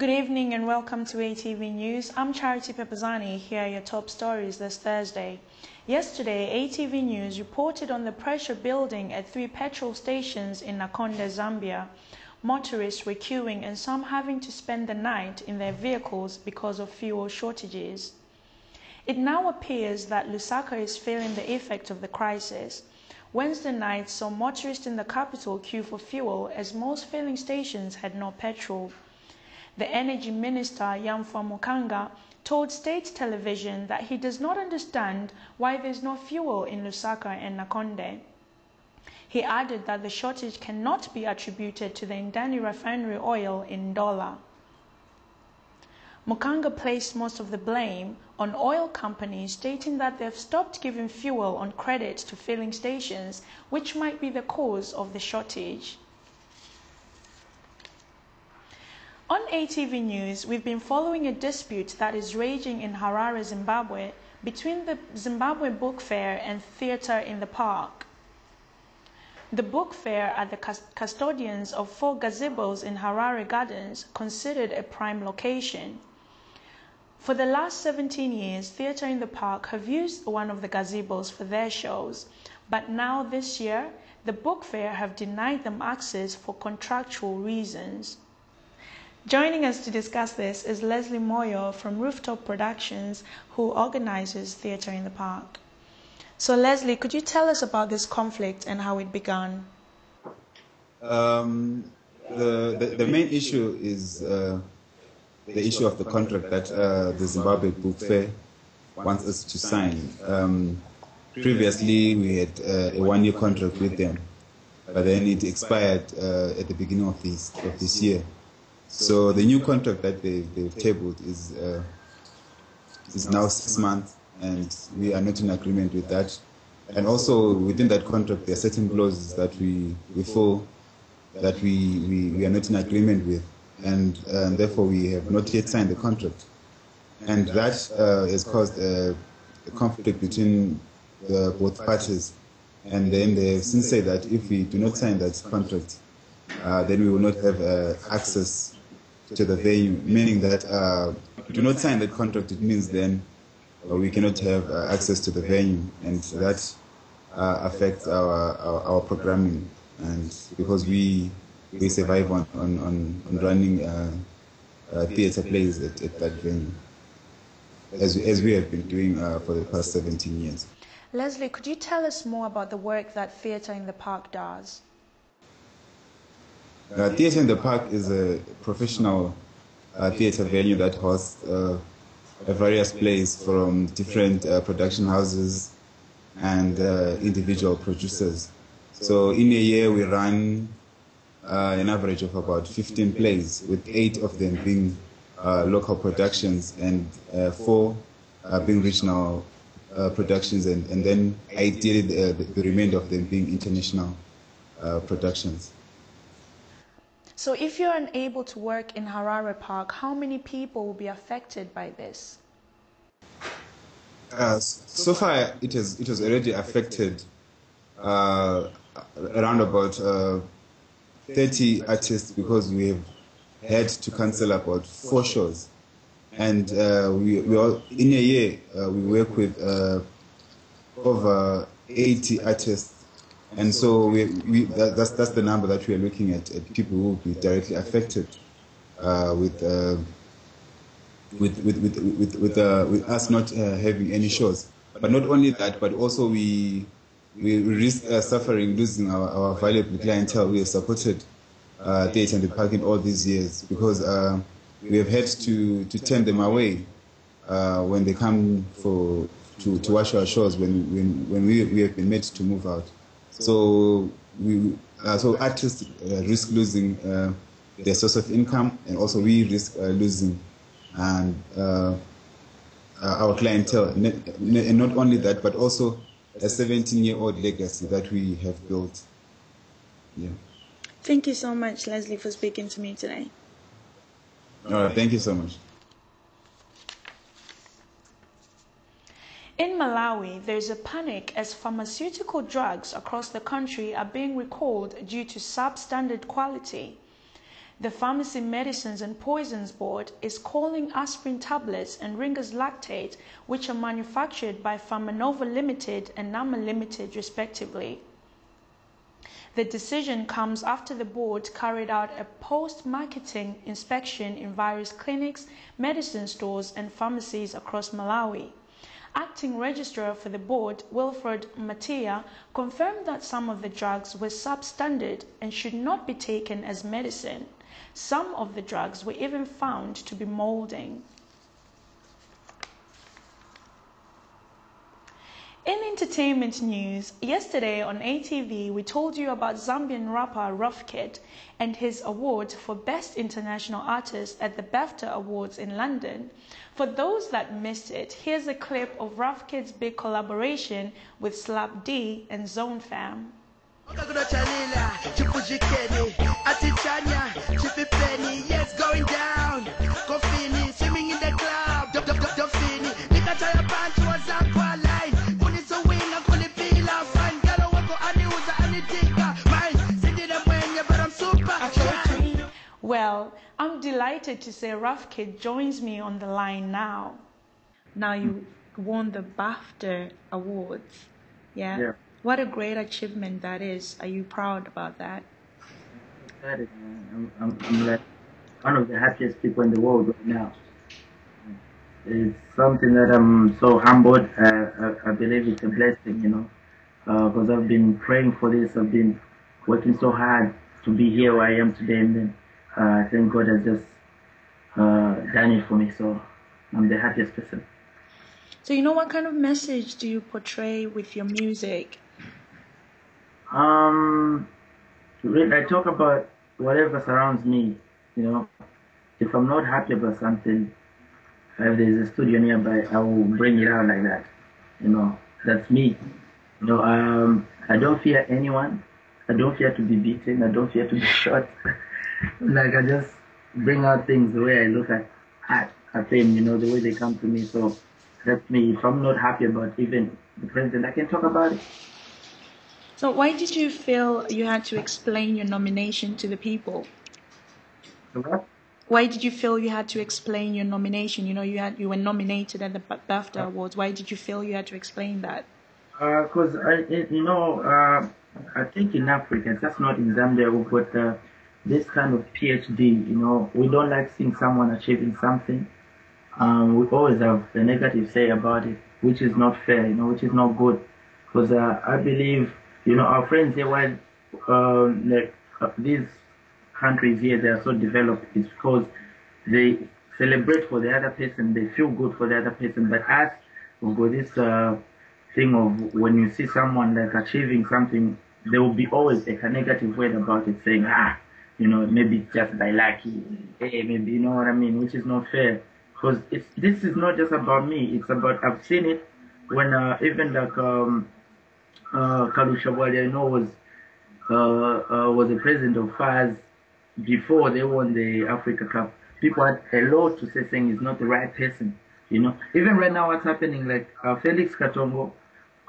Good evening and welcome to ATV News. I'm Charity Pepazani. Here are your top stories this Thursday. Yesterday, ATV News reported on the pressure building at three petrol stations in Nakonde, Zambia. Motorists were queuing and some having to spend the night in their vehicles because of fuel shortages. It now appears that Lusaka is feeling the effect of the crisis. Wednesday night saw motorists in the capital queue for fuel as most filling stations had no petrol. The energy minister, Yamfwa Mukanga, told state television that he does not understand why there's no fuel in Lusaka and Nakonde. He added that the shortage cannot be attributed to the Indeni refinery oil in Ndola. Mukanga placed most of the blame on oil companies, stating that they've stopped giving fuel on credit to filling stations, which might be the cause of the shortage. On ATV News, we've been following a dispute that is raging in Harare, Zimbabwe, between the Zimbabwe Book Fair and Theatre in the Park. The book fair are the custodians of four gazebos in Harare Gardens, considered a prime location. For the last 17 years, Theatre in the Park have used one of the gazebos for their shows, but now this year, the book fair have denied them access for contractual reasons. Joining us to discuss this is Leslie Moyo from Rooftop Productions, who organizes Theatre in the Park. So, Leslie, could you tell us about this conflict and how it began? Um, the, the, the, main issue is uh, the issue of the contract that uh, the Zimbabwe Book Fair wants us to sign. Um, previously, we had uh, a one year contract with them, but then it expired uh, at the beginning of this, of this year. So the new contract that they, they've tabled is, uh, is now six months, and we are not in agreement with that. And also within that contract, there are certain clauses that we, we feel that we, we, we are not in agreement with, and, uh, therefore we have not yet signed the contract. And that uh, has caused a, a conflict between the, both parties. And then they have since said that if we do not sign that contract, uh, then we will not have uh, access to the venue, meaning that uh, do not sign that contract, it means then uh, we cannot have uh, access to the venue, and that uh, affects our, our, our, programming. And because we we survive on, on, on running uh, uh, theatre plays at, at, that venue, as, as we have been doing for the past 17 years. Leslie, could you tell us more about the work that Theatre in the Park does? Uh, theatre in the Park is a professional uh, theatre venue that hosts uh, various plays from different uh, production houses and uh, individual producers. So in a year we run uh, an average of about 15 plays, with eight of them being local productions and four being regional productions, and, and then ideally the, the remainder of them being international productions. So if you're unable to work in Harare Park, how many people will be affected by this? Uh, so far, it has it has already affected uh, around about uh, 30 artists because we have had to cancel about four shows, and uh, we we all in a year uh, we work with uh, over 80 artists and so we, we that, that's that's the number that we are looking at, at people who will be directly affected uh, with, uh, with, with with with with, uh, with us not uh, having any shows. But not only that, but also we we risk uh, suffering losing our, our valuable clientele. We have supported uh, Theatre in the Park in all these years because uh, we have had to to turn them away when they come for to, to watch our shows when when when we, we have been made to move out. So we uh, so artists uh, risk losing uh, their source of income, and also we risk uh, losing and uh, uh, our clientele. And not only that, but also a 17-year-old legacy that we have built. Yeah. Thank you so much, Leslie, for speaking to me today. All right, thank you so much. In Malawi, there's a panic as pharmaceutical drugs across the country are being recalled due to substandard quality. The Pharmacy Medicines and Poisons Board is calling aspirin tablets and Ringer's lactate, which are manufactured by Pharmanova Limited and Nama Limited respectively. The decision comes after the board carried out a post-marketing inspection in various clinics, medicine stores and pharmacies across Malawi. Acting Registrar for the board, Wilfred Matia, confirmed that some of the drugs were substandard and should not be taken as medicine. Some of the drugs were even found to be molding. In entertainment news, yesterday on ATV, we told you about Zambian rapper Ruff Kid and his award for Best International Artist at the BEFFTA Awards in London. For those that missed it, here's a clip of Ruff Kid's big collaboration with Slapdee and Zone Fam. Well, I'm delighted to say Ruff Kid joins me on the line now. Now you won the BEFFTA Awards. Yeah? Yeah. What a great achievement that is. Are you proud about that? excited, man. I'm, I'm, I'm like one of the happiest people in the world right now. It's something that I'm so humbled. Uh, I, I believe it's a blessing, you know, because I've been praying for this. I've been working so hard to be here where I am today, and then uh, I think God has just uh, done it for me. So I'm the happiest person. So, you know, what kind of message do you portray with your music? Um, I talk about whatever surrounds me. You know, if I'm not happy about something, if there's a studio nearby, I will bring it out like that. You know, that's me. You know, um, I don't fear anyone. I don't fear to be beaten. I don't fear to be shot. Like I just bring out things the way I look at at, at them. You know, the way they come to me. So that's me. If I'm not happy about even the president, I can talk about it. So, why did you feel you had to explain your nomination to the people? What? Why did you feel you had to explain your nomination? You know, you had you were nominated at the BEFFTA Awards. Why did you feel you had to explain that? Because I, you know, uh, I think in Africa, just not in Zambia, we've got uh, this kind of PhD. You know, we don't like seeing someone achieving something. Um, we always have a negative say about it, which is not fair. You know, which is not good. Because uh, I believe, you know, our friends here, why um, like uh, these countries here, they are so developed, it's because they celebrate for the other person, they feel good for the other person. But us, we've got this uh, thing of when you see someone like achieving something, there will be always like a negative word about it, saying, ah, you know, maybe just by lucky, hey, maybe you know what I mean, which is not fair. Because it's this is not just about me; it's about I've seen it when uh, even like um, uh, Kalusha Bwalya, I know was uh, uh, was the president of FAZ before they won the Africa Cup. People had a lot to say saying he's not the right person. You know, even right now, what's happening? Like uh, Felix Katongo,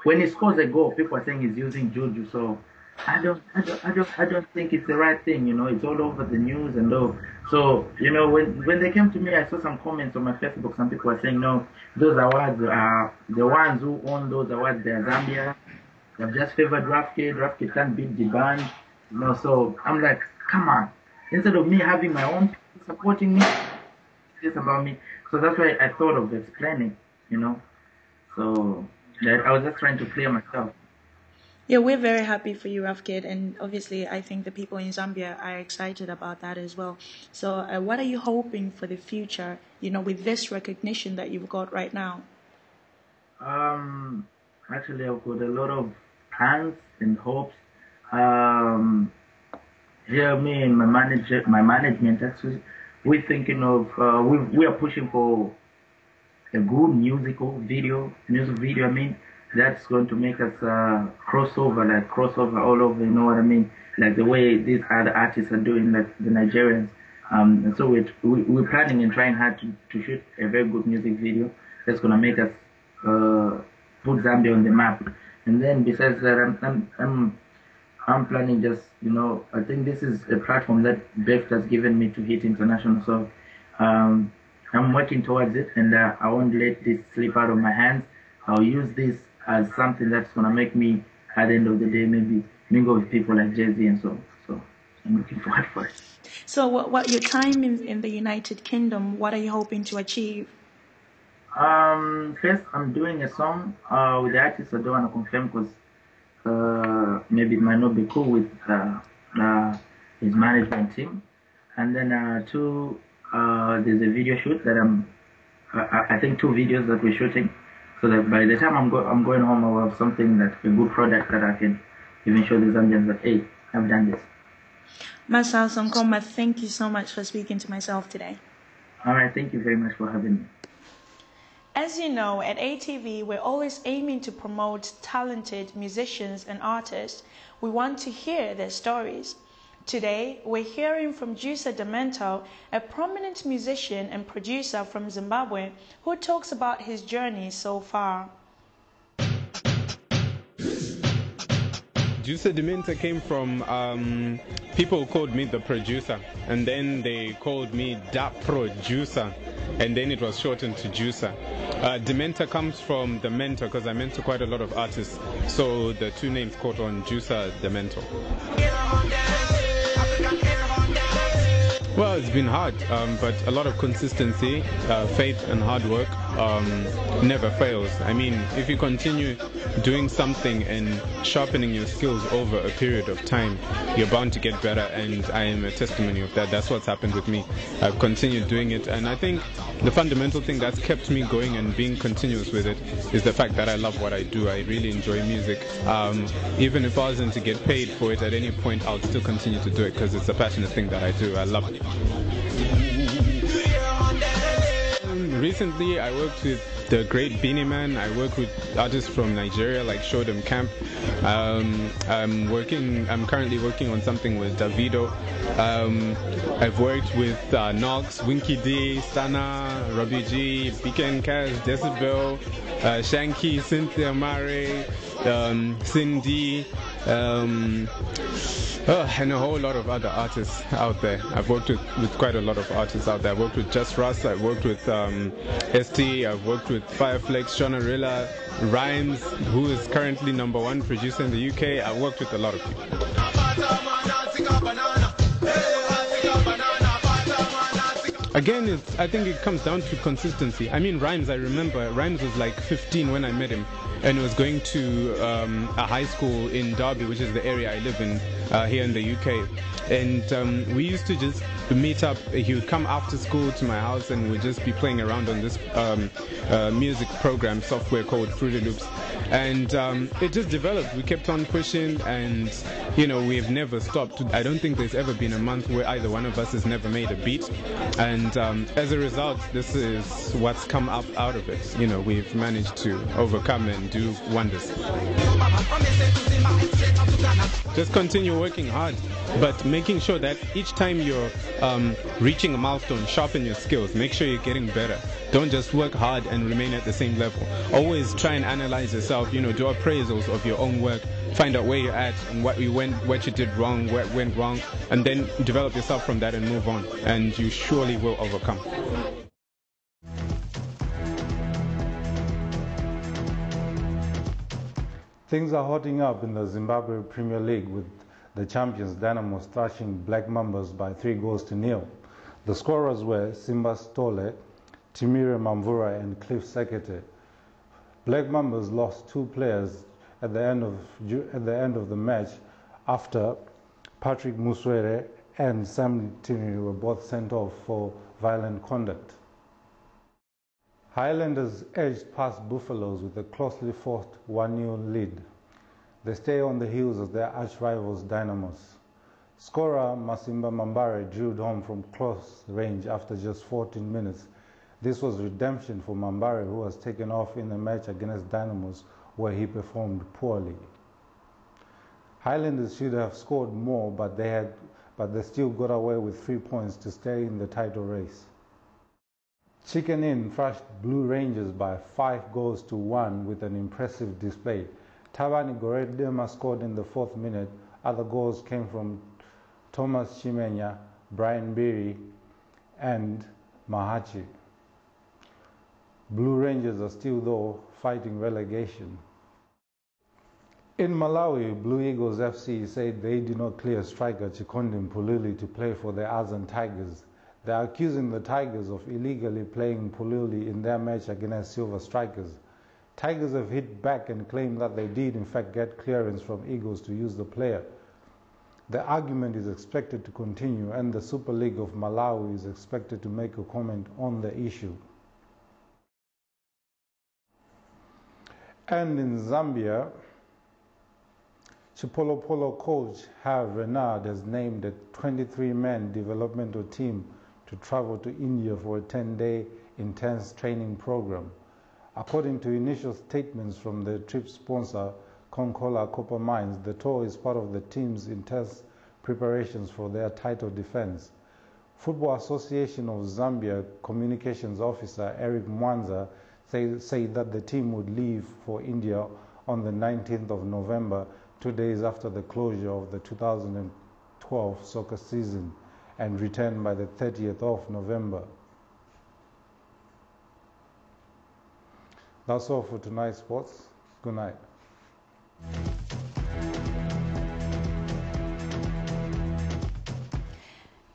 when he scores a goal, people are saying he's using juju. So I don't, I don't, I don't, I don't think it's the right thing. You know, it's all over the news and all. So you know, when when they came to me, I saw some comments on my Facebook. Some people were saying, no, those awards are the ones who own those awards. They're Zambia. They've just favored Ruff Kid. Rafkid can't beat the band. You know, so I'm like, come on. Instead of me having my own people supporting me, it's about me. So that's why I thought of explaining, you know. So that I was just trying to clear myself. Yeah, we're very happy for you, Ruff Kid, and obviously, I think the people in Zambia are excited about that as well. So, uh, what are you hoping for the future? You know, with this recognition that you've got right now. Um, actually, I've got a lot of plans and hopes. Um, here, me and my manager, my management, actually, we're thinking of uh, we we are pushing for a good musical video, music video. I mean, that's going to make us uh, crossover, like crossover all over. You know what I mean? Like the way these other artists are doing, like the Nigerians. Um, and so we're, we- we're planning and trying hard to, to shoot a very good music video that's going to make us uh, put Zambia on the map. And then besides that, I'm, I'm, I'm I'm planning just, you know, I think this is a platform that BEFT has given me to hit international. So um, I'm working towards it and uh, I won't let this slip out of my hands. I'll use this as something that's going to make me, at the end of the day, maybe mingle with people like Jay-Z and so. So I'm looking forward for it. So, what, what your time in, in the United Kingdom? What are you hoping to achieve? Um, first, I'm doing a song uh, with the artist. I don't want to confirm because uh, maybe it might not be cool with uh, uh, his management team. And then uh, two, uh, there's a video shoot that I'm, I, I think two videos that we're shooting, so that by the time I'm go, I'm going home, I'll have something that a good product that I can even show the Zambians that hey, I've done this. Sonkoma, thank you so much for speaking to myself today. All right, thank you very much for having me. As you know, at ATV, we're always aiming to promote talented musicians and artists. We want to hear their stories. Today, we're hearing from Juicer Demento, a prominent musician and producer from Zimbabwe, who talks about his journey so far. Juicer Dementa came from um, people called me the producer, and then they called me Da Producer, and then it was shortened to Juicer. Uh, Dementa comes from the mentor because I mentor quite a lot of artists, so the two names caught on Juicer Demento. Well, it's been hard, um, but a lot of consistency, uh, faith, and hard work um, never fails. I mean, if you continue doing something and sharpening your skills over a period of time, you're bound to get better, and I am a testimony of that. That's what's happened with me. I've continued doing it, and I think the fundamental thing that's kept me going and being continuous with it is the fact that I love what I do. I really enjoy music. Um, even if I wasn't to get paid for it at any point, I'll still continue to do it because it's a passionate thing that I do. I love it. Recently, I worked with the great Beenie Man. I work with artists from Nigeria like Show Dem Camp. Um, I'm working. I'm currently working on something with Davido. Um, I've worked with uh, Nox, Winky D, Stana, Robbie G, Beacon Cash, Decibel, uh, Shanky, Cynthia Mare, um, Cindy. Um, Oh, and a whole lot of other artists out there. I've worked with, with quite a lot of artists out there. I've worked with Just Russ, I've worked with um, ST, I've worked with Fireflex, Shonarilla, Rhymes, who is currently number one producer in the UK. I've worked with a lot of people. Again, I think it comes down to consistency. I mean, Rhymes, I remember, Rhymes was like 15 when I met him and was going to um, a high school in Derby, which is the area I live in uh, here in the UK. And um, we used to just meet up. He would come after school to my house and we'd just be playing around on this um, uh, music program software called Fruity Loops. And um, it just developed. We kept on pushing and, you know, we've never stopped. I don't think there's ever been a month where either one of us has never made a beat. And um, as a result, this is what's come up out of it. You know, we've managed to overcome and do wonders. Just continue working hard, but making sure that each time you're um, reaching a milestone, sharpen your skills. Make sure you're getting better. Don't just work hard and remain at the same level. Always try and analyze yourself. You know, do appraisals of your own work. Find out where you're at and what you went, what you did wrong, what went wrong, and then develop yourself from that and move on. And you surely will overcome. Things are hotting up in the Zimbabwe Premier League with the champions Dynamo thrashing Black Mambas by three goals to nil. The scorers were Simba Stole, Timire Mamvura and Cliff Sekete. Black Mambas lost two players at the end of, at the, end of the match after Patrick Muswere and Sam Tini were both sent off for violent conduct. Highlanders edged past Buffaloes with a closely fought 1-0 lead. They stay on the heels of their arch-rivals Dynamos. Scorer Masimba Mambare drilled home from close range after just 14 minutes. This was redemption for Mambare who was taken off in the match against Dynamos where he performed poorly. Highlanders should have scored more but they had but they still got away with three points to stay in the title race. Chicken Inn thrashed Blue Rangers by five goals to one with an impressive display. Tabani Goredema scored in the fourth minute Other goals came from Thomas Chimenya, Brian Beery, and Mahachi. Blue Rangers are still, though, fighting relegation. In Malawi, Blue Eagles FC said they did not clear striker Chikondi Mpulili to play for the Azam Tigers. They are accusing the Tigers of illegally playing Mpulili in their match against Silver Strikers. Tigers have hit back and claimed that they did in fact get clearance from Eagles to use the player. The argument is expected to continue and the Super League of Malawi is expected to make a comment on the issue. And in Zambia, Chipolopolo coach Hervé Renard has named a 23-man developmental team to travel to India for a 10-day intense training program. According to initial statements from the trip sponsor, Konkola Copper Mines, the tour is part of the team's intense preparations for their title defense. Football Association of Zambia communications officer Eric Mwanza said say that the team would leave for India on the 19th of November, two days after the closure of the 2012 soccer season, and return by the 30th of November. That's all for tonight's sports. Good night.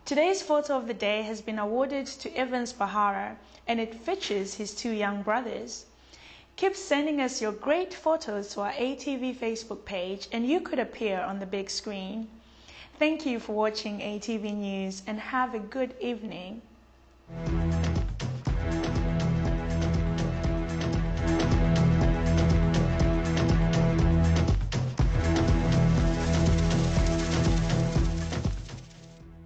Today's photo of the day has been awarded to Evans Bahara and it features his two young brothers. Keep sending us your great photos to our ATV Facebook page and you could appear on the big screen. Thank you for watching ATV News and have a good evening.